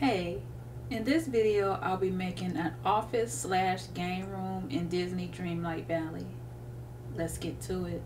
Hey, in this video I'll be making an office slash game room in Disney Dreamlight Valley. Let's get to it.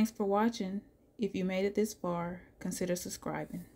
Thanks for watching. If you made it this far, consider subscribing.